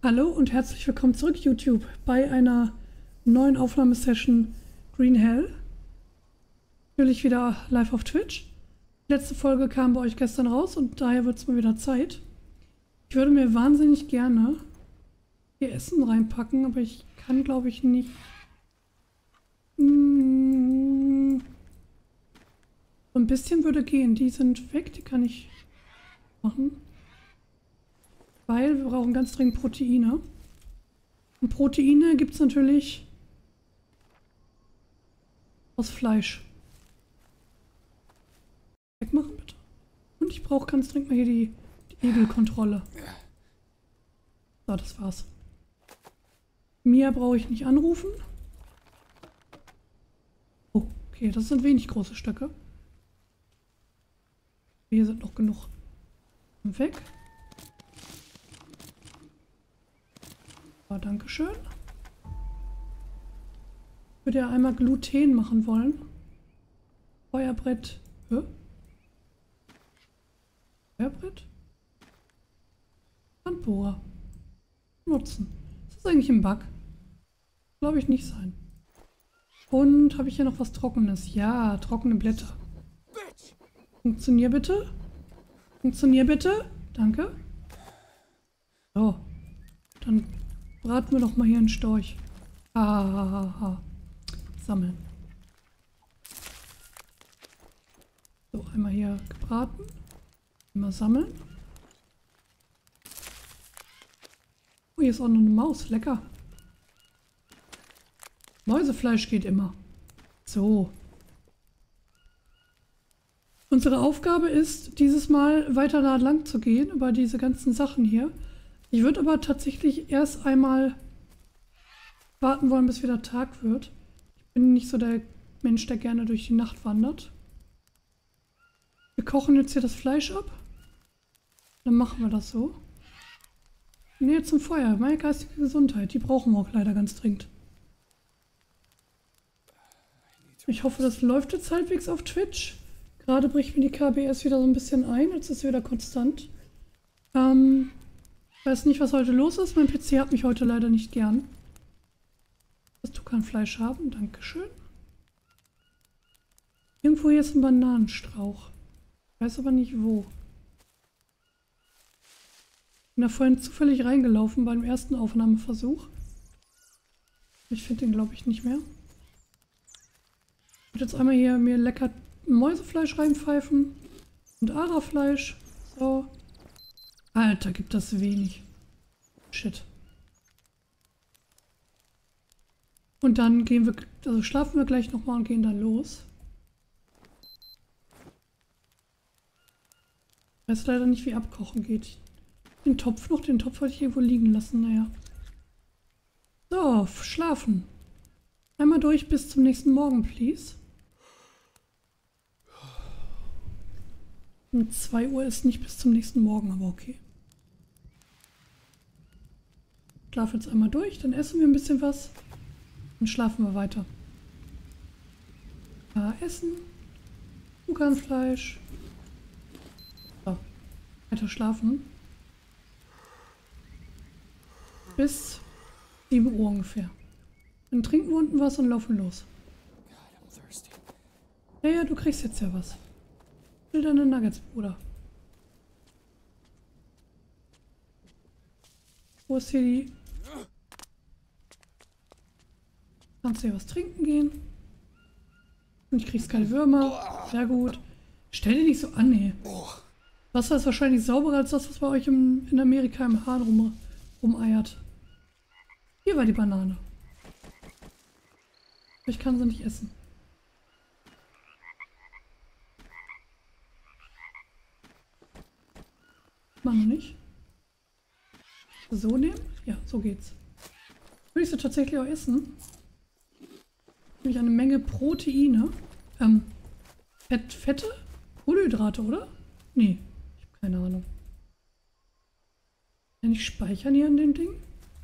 Hallo und herzlich willkommen zurück YouTube bei einer neuen Aufnahmesession Green Hell. Natürlich wieder live auf Twitch. Die letzte Folge kam bei euch gestern raus und daher wird es mal wieder Zeit. Ich würde mir wahnsinnig gerne hier Essen reinpacken, aber ich kann glaube ich nicht. Mm, so ein bisschen würde gehen. Die sind weg, die kann ich machen. Weil wir brauchen ganz dringend Proteine. Und Proteine gibt es natürlich aus Fleisch. Wegmachen bitte. Und ich brauche ganz dringend mal hier die, die Egelkontrolle. So, das war's. Mia brauche ich nicht anrufen. Oh, okay, das sind wenig große Stöcke. Hier sind noch genug. Weg. Oh, Dankeschön. Ich würde ja einmal Gluten machen wollen. Feuerbrett. Hä? Feuerbrett? Handbohrer. Nutzen. Ist das eigentlich ein Bug? Glaube ich nicht sein. Und habe ich hier noch was Trockenes? Ja, trockene Blätter. Funktionier bitte. Funktionier bitte. Danke. So. Dann Braten wir doch mal hier einen Storch. Ah, Sammeln. So, einmal hier gebraten. Einmal sammeln. Oh, hier ist auch noch eine Maus. Lecker. Mäusefleisch geht immer. So. Unsere Aufgabe ist, dieses Mal weiter da lang zu gehen, über diese ganzen Sachen hier. Ich würde aber tatsächlich erst einmal warten wollen, bis wieder Tag wird. Ich bin nicht so der Mensch, der gerne durch die Nacht wandert. Wir kochen jetzt hier das Fleisch ab. Dann machen wir das so. Nähe zum Feuer. Meine geistige Gesundheit. Die brauchen wir auch leider ganz dringend. Ich hoffe, das läuft jetzt halbwegs auf Twitch. Gerade bricht mir die KBS wieder so ein bisschen ein. Jetzt ist es wieder konstant. Ähm, weiß nicht, was heute los ist. Mein PC hat mich heute leider nicht gern. Dass du kein Fleisch haben. Dankeschön. Irgendwo hier ist ein Bananenstrauch. Ich weiß aber nicht wo. Bin da vorhin zufällig reingelaufen beim ersten Aufnahmeversuch. Ich finde den, glaube ich, nicht mehr. Ich würde jetzt einmal hier mir lecker Mäusefleisch reinpfeifen. Und Arafleisch. So. Alter, gibt das wenig. Shit. Und dann gehen wir, also schlafen wir gleich nochmal und gehen dann los. Weiß leider nicht, wie abkochen geht. Den Topf noch, den Topf wollte ich irgendwo liegen lassen, naja. So, schlafen. Einmal durch bis zum nächsten Morgen, please. Um 2 Uhr ist nicht bis zum nächsten Morgen, aber okay. Schlafe jetzt einmal durch, dann essen wir ein bisschen was und schlafen wir weiter. Ja, essen, Kuchenfleisch. So, weiter schlafen. Bis 7 Uhr ungefähr. Dann trinken wir unten was und laufen los. Ja, ja, du kriegst jetzt ja was. Ich will deine Nuggets, Bruder. Wo ist hier die Kannst du hier was trinken gehen? Und ich kriegst keine Würmer. Sehr gut. Stell dir nicht so an, ey. Wasser ist wahrscheinlich sauberer als das, was bei euch im, in Amerika im Hahn rum, rumeiert. Hier war die Banane. Ich kann sie nicht essen. Noch nicht. So nehmen? Ja, so geht's. Will ich sie tatsächlich auch essen? Nämlich eine Menge Proteine. Ähm, Fett, Fette? Kohlenhydrate, oder? Nee, ich habe keine Ahnung. Kann ich speichern hier an dem Ding?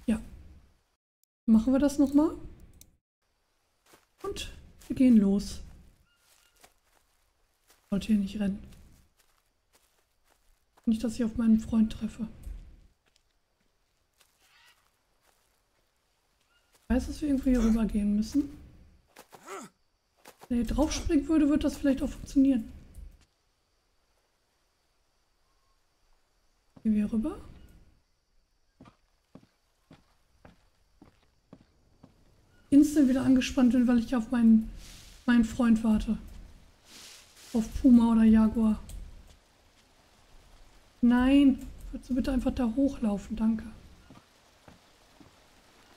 Ja. Machen wir das nochmal. Und wir gehen los. Ich wollte hier nicht rennen. Nicht, dass ich auf meinen Freund treffe. weiß, dass wir irgendwo hier rüber gehen müssen. Wenn ich draufspringen würde, würde das vielleicht auch funktionieren. Gehen wir rüber. Instant wieder angespannt bin, weil ich auf meinen, meinen Freund warte. Auf Puma oder Jaguar. Nein, würdest du bitte einfach da hochlaufen, danke.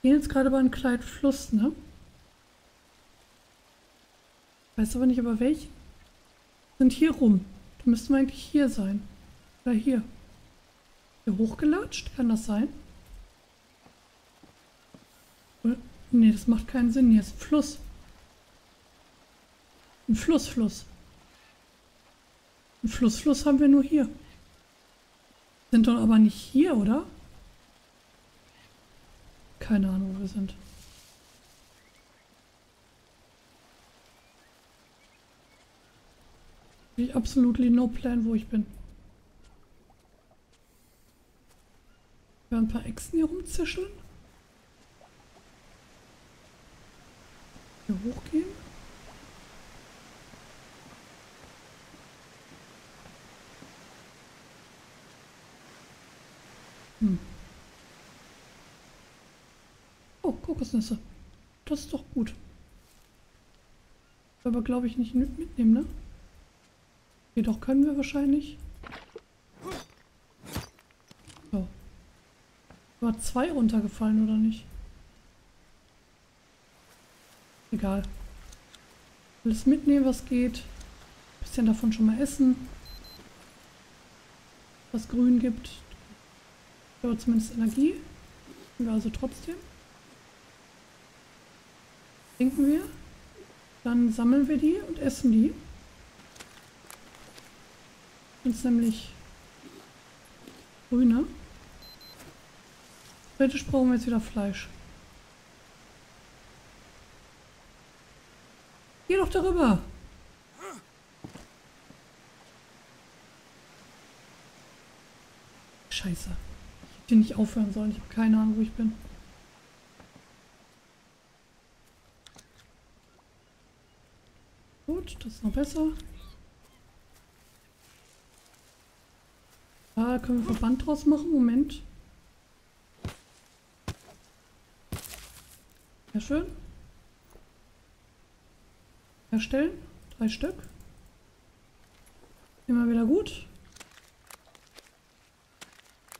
Wir gehen jetzt gerade über einen kleinen Fluss, ne? Weiß aber nicht, aber welchen. Sind hier rum. Da müssten wir eigentlich hier sein. Oder hier. Hier hochgelatscht? Kann das sein? Oder? Nee, das macht keinen Sinn. Hier ist ein Fluss. Ein Flussfluss. Ein Flussfluss haben wir nur hier. Sind doch aber nicht hier, oder? Keine Ahnung, wo wir sind. Ich absolutely no plan, wo ich bin. Wir ein paar Echsen hier rumzischeln. Hier hochgehen. Hm. Oh, Kokosnüsse. Das ist doch gut. Aber glaube ich nicht mitnehmen, ne? Jedoch können wir wahrscheinlich. So. War zwei runtergefallen, oder nicht? Egal. Alles mitnehmen, was geht. Bisschen davon schon mal essen. Was grün gibt. Aber zumindest Energie. Wir also trotzdem. Trinken wir. Dann sammeln wir die und essen die. Uns nämlich grüne. Theoretisch brauchen wir jetzt wieder Fleisch. Geh doch darüber. Scheiße. Ich hätte nicht aufhören sollen. Ich habe keine Ahnung, wo ich bin. Gut, das ist noch besser. Können wir Verband draus machen. Moment. Sehr schön. Herstellen. Drei Stück. Immer wieder gut.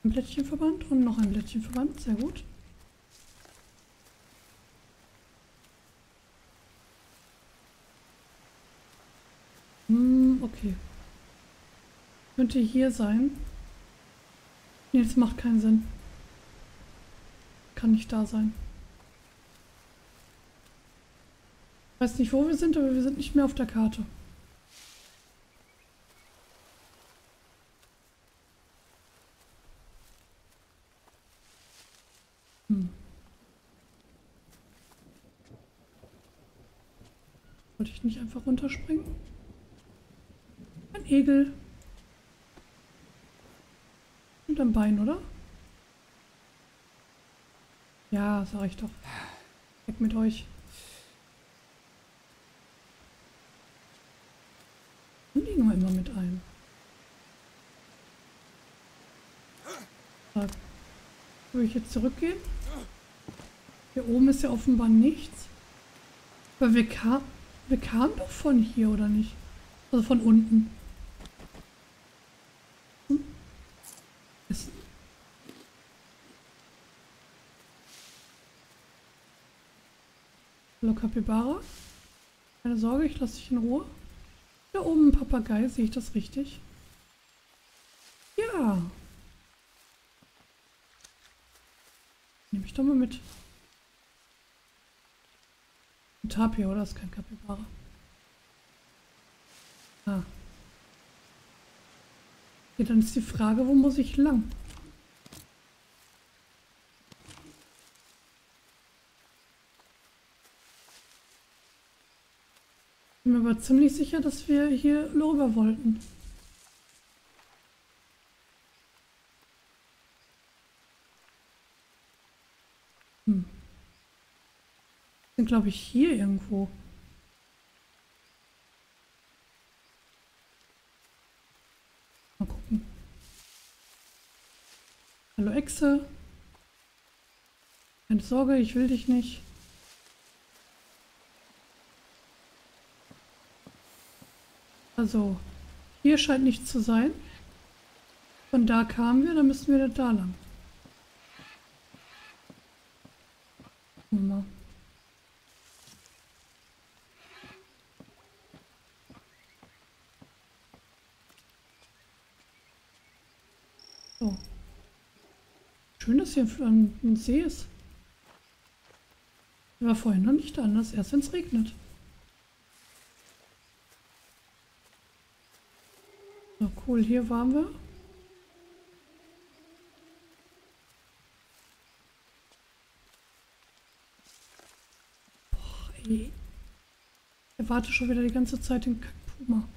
Ein Blättchenverband und noch ein Blättchenverband. Sehr gut. Hm, okay. Könnte hier sein. Nee, das macht keinen Sinn. Kann nicht da sein. Ich weiß nicht, wo wir sind, aber wir sind nicht mehr auf der Karte. Hm. Wollte ich nicht einfach runterspringen? Ein Egel. Und ein Bein, oder? Ja, sag ich doch. Weg mit euch. Und die nur immer mit ein. Will ich jetzt zurückgehen? Hier oben ist ja offenbar nichts. Aber wir, kam, wir kamen doch von hier, oder nicht? Also von unten. Hm? Ist Hallo Capybara. Keine Sorge, ich lasse dich in Ruhe. Da oben Papagei, sehe ich das richtig? Ja. Nehme ich doch mal mit. Ein Tapir, oder? Das ist kein Capybara. Ah. Ja, dann ist die Frage, wo muss ich lang? Bin mir aber ziemlich sicher, dass wir hier rüber wollten. Hm. Sind, glaube ich, hier irgendwo. Mal gucken. Hallo Echse. Keine Sorge, ich will dich nicht. Also, hier scheint nichts zu sein. Von da kamen wir, dann müssen wir da lang. So. Schön, dass hier ein See ist. War vorhin noch nicht anders, erst wenn es regnet. Cool, hier waren wir. Boah, ey. Ich erwarte schon wieder die ganze Zeit den Kackpuma.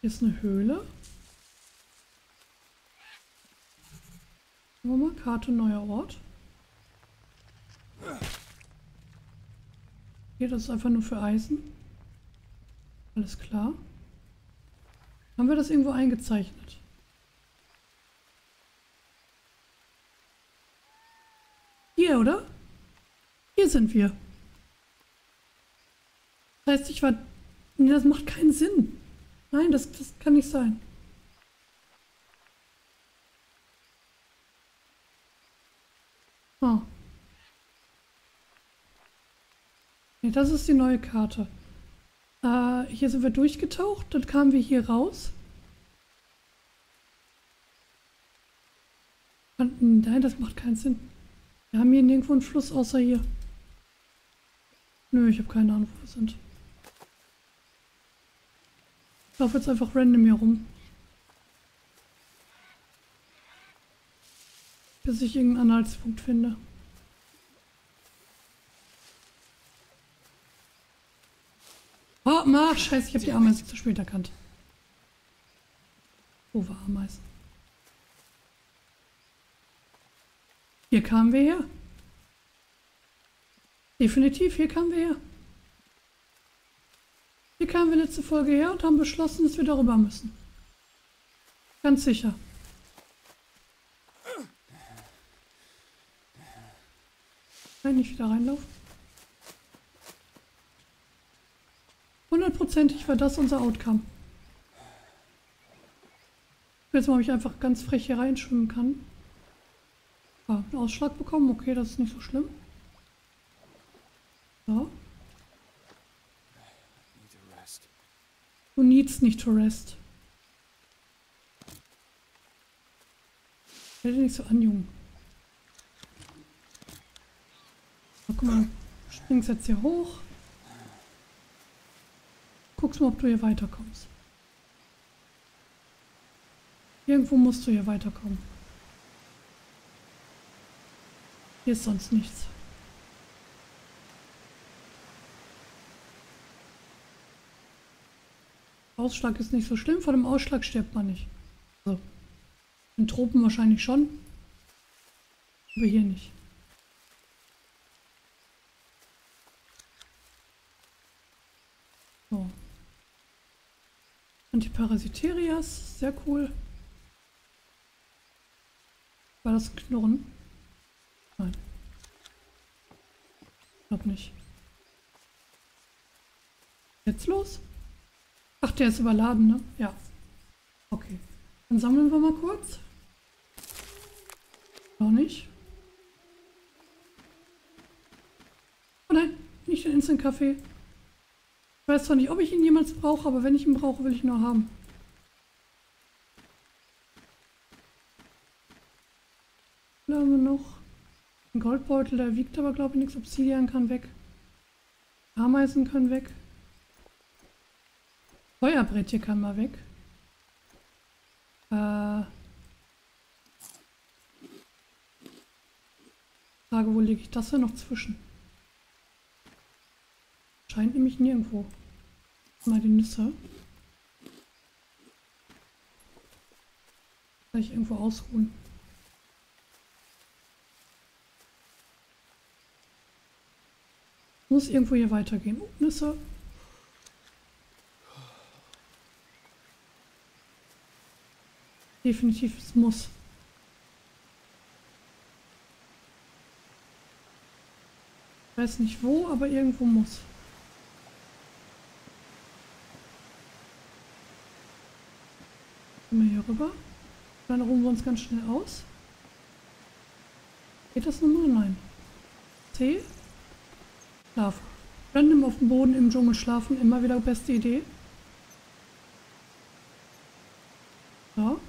Hier ist eine Höhle. Schauen wir mal, Karte, neuer Ort. Hier, das ist einfach nur für Eisen. Alles klar. Haben wir das irgendwo eingezeichnet? Hier, oder? Hier sind wir. Das heißt, ich war... Nee, das macht keinen Sinn. Nein, das, das kann nicht sein. Oh. Nee, das ist die neue Karte. Äh, hier sind wir durchgetaucht, dann kamen wir hier raus. Und, nein, das macht keinen Sinn. Wir haben hier nirgendwo einen Fluss außer hier. Nö, ich habe keine Ahnung, wo wir sind. Ich laufe jetzt einfach random hier rum. Bis ich irgendeinen Anhaltspunkt finde. Oh, ma, scheiße, ich habe die Ameisen zu spät erkannt. Wo war Ameisen? Hier kamen wir her. Definitiv, hier kamen wir her. Hier kamen wir letzte Folge her und haben beschlossen, dass wir darüber müssen. Ganz sicher. Ich nicht wieder reinlaufen? Hundertprozentig war das unser Outcome. Jetzt mal, ob ich einfach ganz frech hier reinschwimmen kann. Ah, einen Ausschlag bekommen, okay, das ist nicht so schlimm. So. Who needs nicht to rest? Stell dir nicht so an, Junge. So, guck mal, springst jetzt hier hoch. Guckst mal, ob du hier weiterkommst. Irgendwo musst du hier weiterkommen. Hier ist sonst nichts. Ausschlag ist nicht so schlimm, vor dem Ausschlag stirbt man nicht. Also, in Tropen wahrscheinlich schon, aber hier nicht. So. Antiparasiterias, sehr cool. War das ein Knurren? Nein. Ich glaube nicht. Jetzt los? Ach, der ist überladen, ne? Ja. Okay. Dann sammeln wir mal kurz. Auch nicht. Oh nein, nicht den Instant-Kaffee. Ich weiß zwar nicht, ob ich ihn jemals brauche, aber wenn ich ihn brauche, will ich ihn nur haben. Da haben wir noch einen Goldbeutel, der wiegt aber glaube ich nichts. Obsidian kann weg. Ameisen können weg. Feuerbrett hier kann mal weg. Äh. Frage, wo lege ich das hier noch zwischen? Scheint nämlich nirgendwo. Mal die Nüsse. Vielleicht irgendwo ausruhen. Muss irgendwo hier weitergehen. Oh, Nüsse. Definitiv es muss. Ich weiß nicht wo, aber irgendwo muss. Wir hier rüber. Dann ruhen wir uns ganz schnell aus. Geht das nochmal? Nein. C. Schlafen. Random auf dem Boden im Dschungel schlafen. Immer wieder beste Idee. So.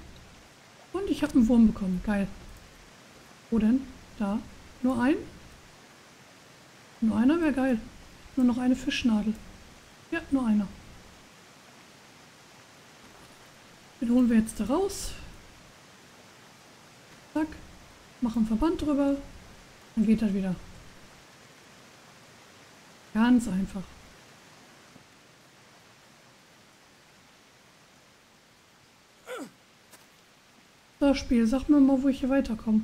Und ich habe einen Wurm bekommen. Geil. Wo denn? Da. Nur ein? Nur einer wäre geil. Nur noch eine Fischnadel. Ja, nur einer. Den holen wir jetzt da raus. Zack. Machen Verband drüber. Dann geht das wieder. Ganz einfach. So, Spiel, sag mir mal, wo ich hier weiterkomme.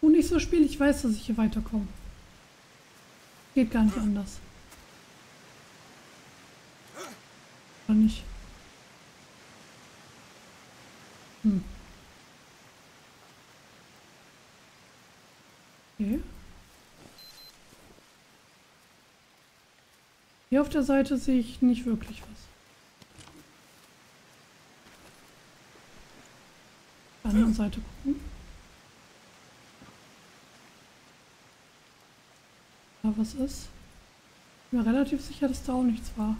Und nicht so Spiel, ich weiß, dass ich hier weiterkomme. Geht gar nicht anders. Oder nicht? Hm. Okay. Hier auf der Seite sehe ich nicht wirklich was. Auf der anderen Seite gucken. Da was ist. Ich bin mir relativ sicher, dass da auch nichts war.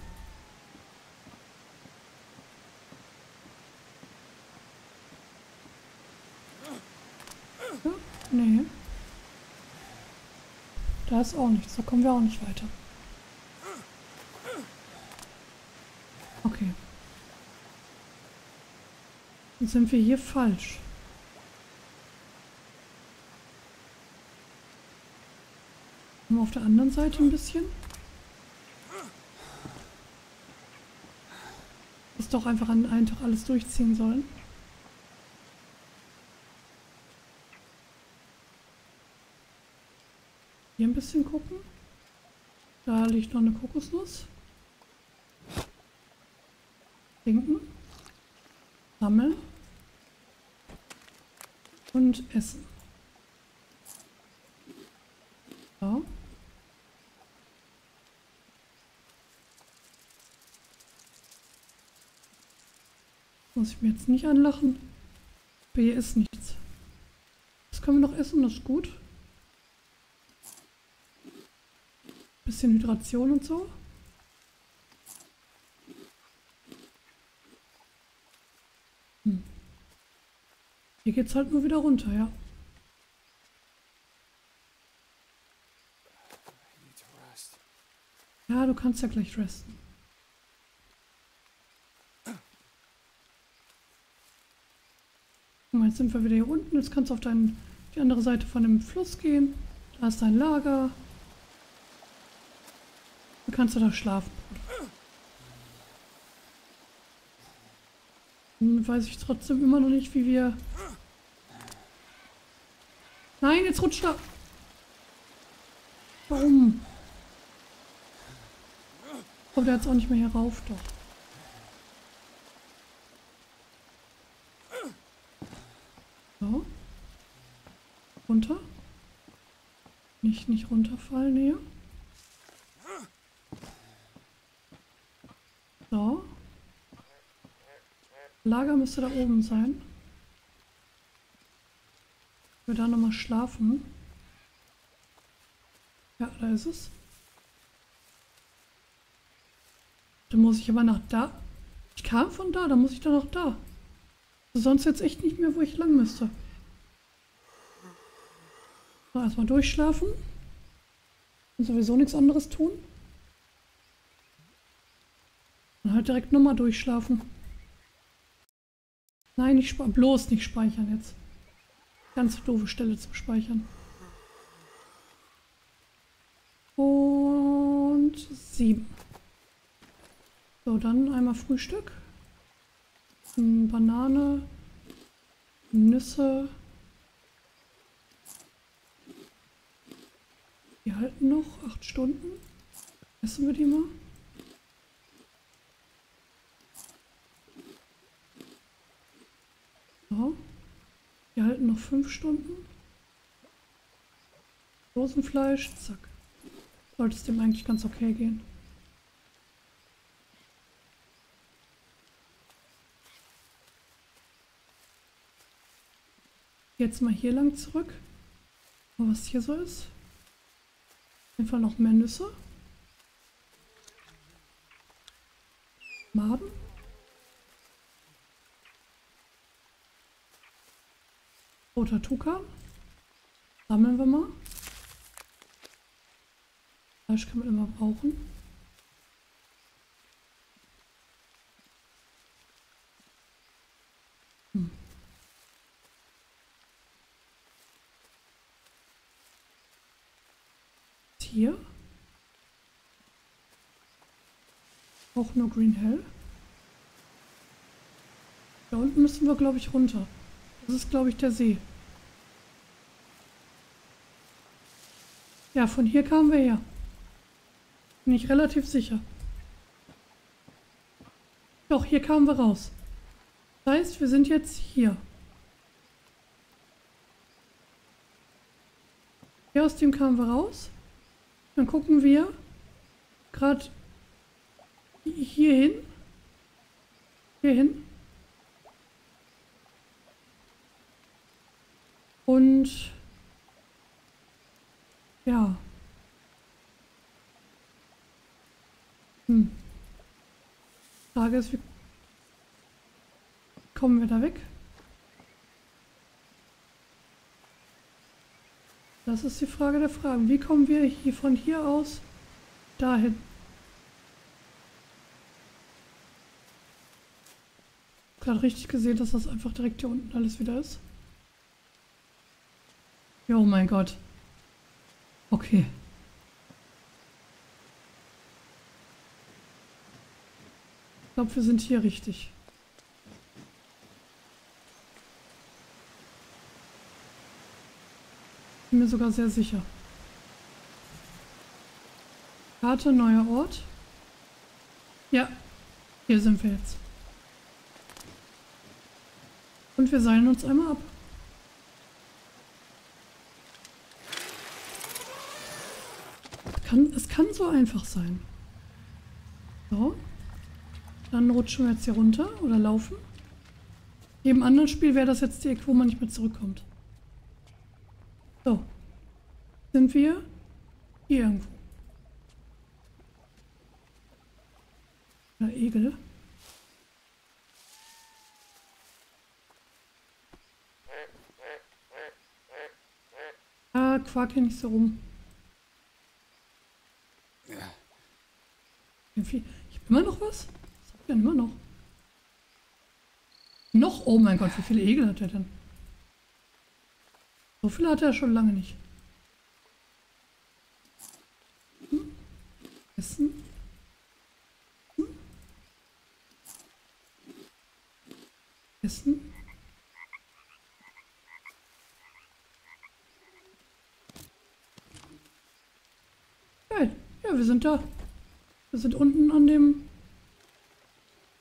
Ja, nee. Ist auch nichts. Da kommen wir auch nicht weiter. Okay. Dann sind wir hier falsch. Mal auf der anderen Seite ein bisschen. Ist doch einfach an einem Tag alles durchziehen sollen. Hier ein bisschen gucken. Da liegt noch eine Kokosnuss. Trinken. Sammeln. Und essen. So. Muss ich mir jetzt nicht anlachen. Hier ist nichts. Das können wir noch essen, das ist gut. Bisschen Hydration und so. Hm. Hier geht's halt nur wieder runter, ja. Ja, du kannst ja gleich resten. Jetzt sind wir wieder hier unten. Jetzt kannst du auf dein, die andere Seite von dem Fluss gehen. Da ist dein Lager. Kannst du da schlafen. Dann weiß ich trotzdem immer noch nicht, wie wir... Nein, jetzt rutscht er. Warum? Kommt er jetzt auch nicht mehr hier rauf, doch. So. Runter. Nicht, nicht runterfallen hier. So. Lager müsste da oben sein. Wir da nochmal schlafen. Ja, da ist es. Dann muss ich aber nach da. Ich kam von da, dann muss ich dann noch da. Sonst jetzt echt nicht mehr, wo ich lang müsste. So, erstmal durchschlafen. Und sowieso nichts anderes tun. Und halt direkt nochmal durchschlafen. Nein, nicht bloß nicht speichern jetzt. Ganz doofe Stelle zum Speichern. Und sieben. So, dann einmal Frühstück. Banane, Nüsse. Die halten noch acht Stunden. Essen wir die mal. So. Die halten noch fünf Stunden. Rosenfleisch, zack. Sollte es dem eigentlich ganz okay gehen. Jetzt mal hier lang zurück. Mal was hier so ist. Auf jeden Fall noch mehr Nüsse. Maden. Roter Tukan. Sammeln wir mal. Fleisch kann man immer brauchen. Hm. Hier. Auch nur Green Hell. Da unten müssen wir, glaube ich, runter. Das ist, glaube ich, der See. Ja, von hier kamen wir her. Bin ich relativ sicher. Doch, hier kamen wir raus. Das heißt, wir sind jetzt hier. Hier aus dem kamen wir raus. Dann gucken wir gerade hier hin. Hier hin. Und ja. Hm. Frage ist, wie kommen wir da weg? Das ist die Frage der Fragen. Wie kommen wir hier von hier aus dahin? Gerade richtig gesehen, dass das einfach direkt hier unten alles wieder ist. Oh mein Gott. Okay. Ich glaube, wir sind hier richtig. Bin mir sogar sehr sicher. Karte, neuer Ort. Ja, hier sind wir jetzt. Und wir seilen uns einmal ab. Kann, es kann so einfach sein. So. Dann rutschen wir jetzt hier runter oder laufen. In jedem anderen Spiel wäre das jetzt die Ecke, wo man nicht mehr zurückkommt. So. Sind wir hier irgendwo. Oder Egel. Ah, quack hier nicht so rum. Ich habe immer noch was? Was hab ich denn immer noch? Noch? Oh mein Gott, wie viele Egel hat er denn? So viele hat er schon lange nicht. Hm? Essen? Hm? Essen? Geil. Ja, wir sind da. Wir sind unten an dem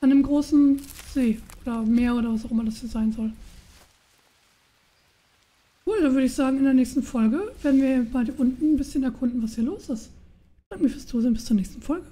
an dem großen See oder Meer oder was auch immer das hier sein soll. Cool, dann würde ich sagen, in der nächsten Folge werden wir mal unten ein bisschen erkunden, was hier los ist. Danke fürs Zusehen, bis zur nächsten Folge.